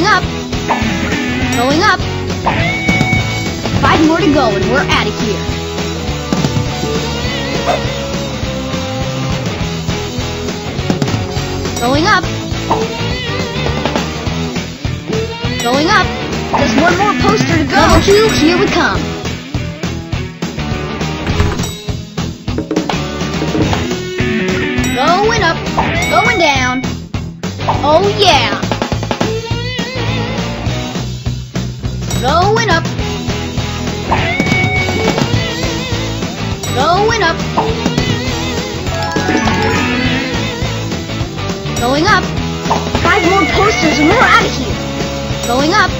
Going up. Going up. Five more to go and we're out of here. Going up. Going up. Just one more poster to go. Level two, here we come. Going up. Going down. Oh yeah. Going up. Going up. Going up. Five more posters and we're out of here. Going up.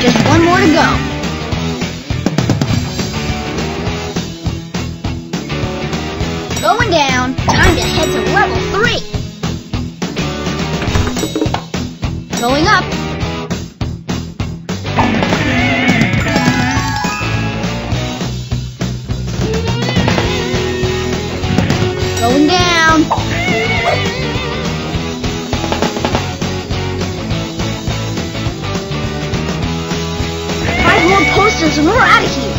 Just one more to go. Going down. Time to head to level three. Going up. Going down. Five more posters and we're out of here.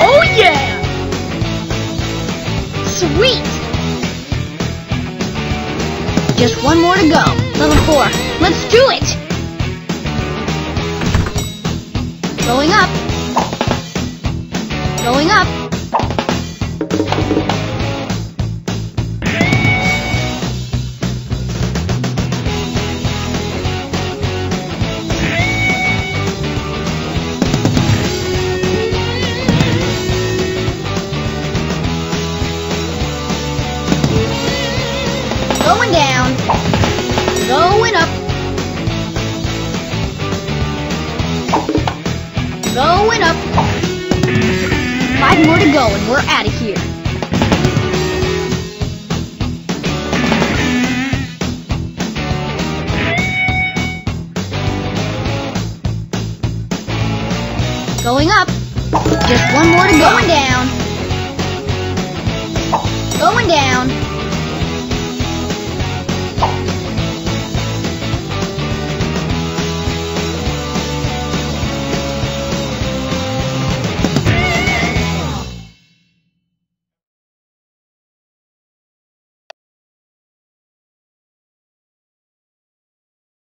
Oh yeah! Sweet! Just one more to go. Level four. Let's do it! Going up. Going up. Going up. Five more to go and we're out of here. Going up. Just one more to go. Going down.